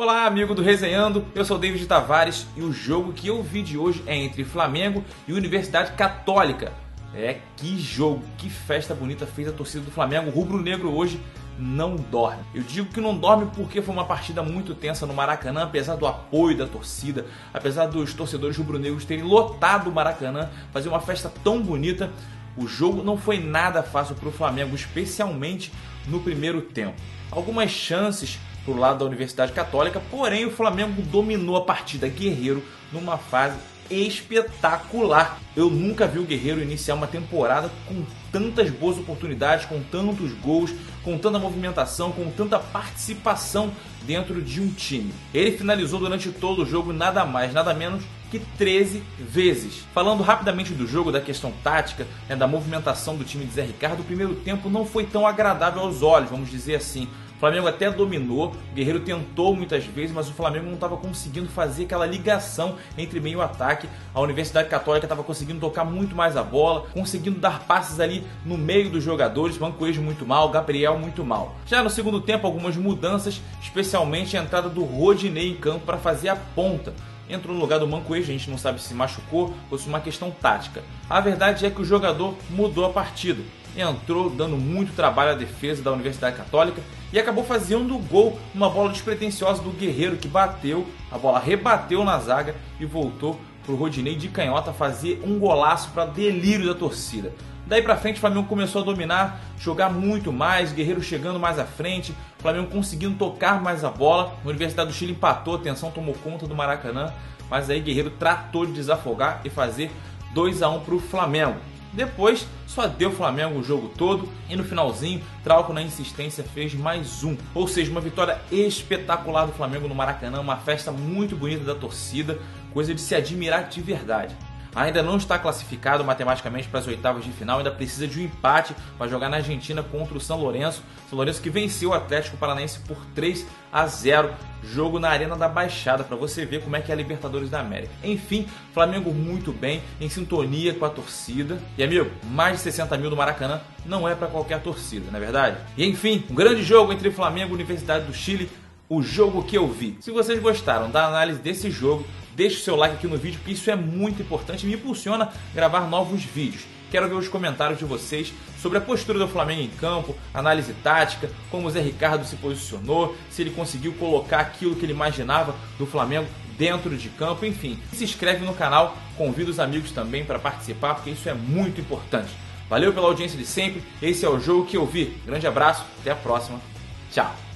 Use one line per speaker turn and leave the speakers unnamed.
Olá, amigo do Resenhando, eu sou David Tavares e o jogo que eu vi de hoje é entre Flamengo e Universidade Católica. É, que jogo, que festa bonita fez a torcida do Flamengo. O rubro-negro hoje não dorme. Eu digo que não dorme porque foi uma partida muito tensa no Maracanã, apesar do apoio da torcida, apesar dos torcedores rubro-negros terem lotado o Maracanã, fazer uma festa tão bonita. O jogo não foi nada fácil para o Flamengo, especialmente no primeiro tempo. Algumas chances para o lado da Universidade Católica, porém o Flamengo dominou a partida guerreiro numa fase espetacular. Eu nunca vi o Guerreiro iniciar uma temporada com tantas boas oportunidades, com tantos gols, com tanta movimentação, com tanta participação dentro de um time. Ele finalizou durante todo o jogo nada mais, nada menos que 13 vezes. Falando rapidamente do jogo, da questão tática, né, da movimentação do time de Zé Ricardo, o primeiro tempo não foi tão agradável aos olhos, vamos dizer assim. O Flamengo até dominou, o Guerreiro tentou muitas vezes, mas o Flamengo não estava conseguindo fazer aquela ligação entre meio e ataque. A Universidade Católica estava conseguindo tocar muito mais a bola, conseguindo dar passes ali no meio dos jogadores. Mancoejo muito mal, Gabriel muito mal. Já no segundo tempo, algumas mudanças, especialmente a entrada do Rodinei em campo para fazer a ponta entrou no lugar do Mancoejo, a gente não sabe se machucou ou se uma questão tática. A verdade é que o jogador mudou a partida entrou dando muito trabalho à defesa da Universidade Católica e acabou fazendo o gol numa bola despretensiosa do Guerreiro que bateu, a bola rebateu na zaga e voltou para o Rodinei de canhota fazer um golaço para delírio da torcida. Daí para frente o Flamengo começou a dominar, jogar muito mais, Guerreiro chegando mais à frente, o Flamengo conseguindo tocar mais a bola. A Universidade do Chile empatou, a tensão tomou conta do Maracanã, mas aí Guerreiro tratou de desafogar e fazer 2 a 1 para o Flamengo. Depois, só deu Flamengo o jogo todo e no finalzinho, Trauco na insistência fez mais um. Ou seja, uma vitória espetacular do Flamengo no Maracanã, uma festa muito bonita da torcida, coisa de se admirar de verdade ainda não está classificado matematicamente para as oitavas de final, ainda precisa de um empate para jogar na Argentina contra o São Lourenço. São Lourenço que venceu o Atlético Paranaense por 3 a 0. Jogo na Arena da Baixada para você ver como é que é a Libertadores da América. Enfim, Flamengo muito bem, em sintonia com a torcida. E amigo, mais de 60 mil do Maracanã não é para qualquer torcida, não é verdade? E enfim, um grande jogo entre Flamengo e Universidade do Chile o jogo que eu vi. Se vocês gostaram da análise desse jogo, deixe seu like aqui no vídeo, que isso é muito importante e me impulsiona a gravar novos vídeos. Quero ver os comentários de vocês sobre a postura do Flamengo em campo, análise tática, como o Zé Ricardo se posicionou, se ele conseguiu colocar aquilo que ele imaginava do Flamengo dentro de campo, enfim. Se inscreve no canal, convida os amigos também para participar, porque isso é muito importante. Valeu pela audiência de sempre, esse é o jogo que eu vi. Grande abraço, até a próxima. Tchau.